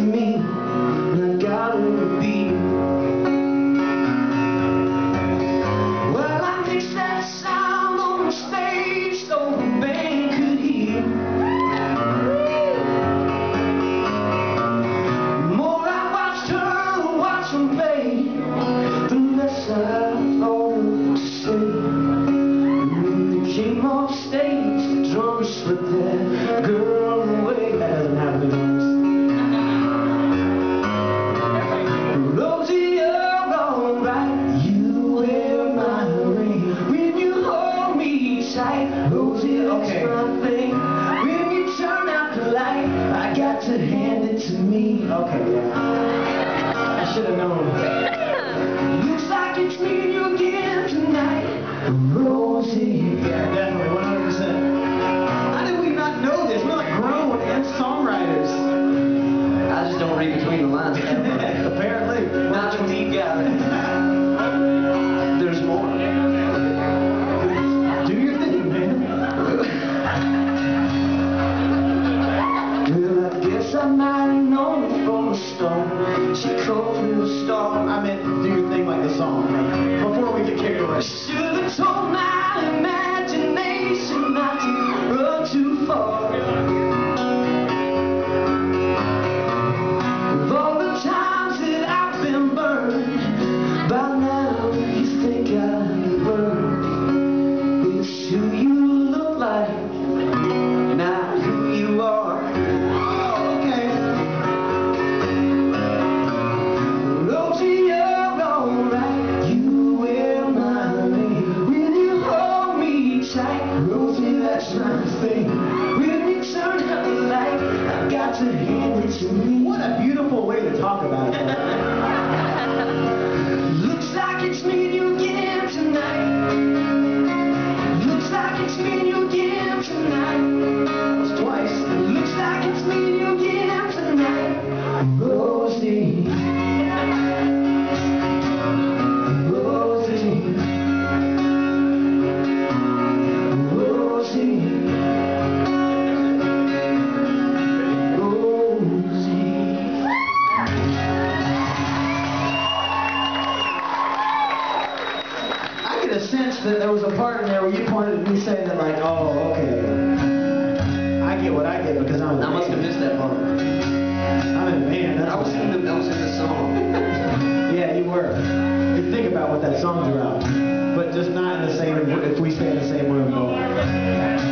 me, and I got her beat. Well, I mixed that sound on the stage so the band could hear. The more I watched her watch them play, the less I thought to say. And when they came off stage, the drummer slipped that girl Okay. my thing. When you turn out the light, I got to hand it to me. Okay, yeah. I should have known. Looks like it's me and you again tonight, Rosie. Yeah, definitely, 100%. How did we not know this? We're like grown and songwriters. I just don't read between the lines. Apparently. Not a deep guy. Have known from the start. She called me a star. I meant thing. When you turn out the light, I got to hand it to me. What a beautiful way to talk about it. That there was a part in there where you pointed at me saying that like, oh, okay. I get what I get because I'm in I must have missed that part. I'm in a. That's I was in the, I was in the song. Yeah, you were. You think about what that song's about, but just not in the same. If we stay in the same room,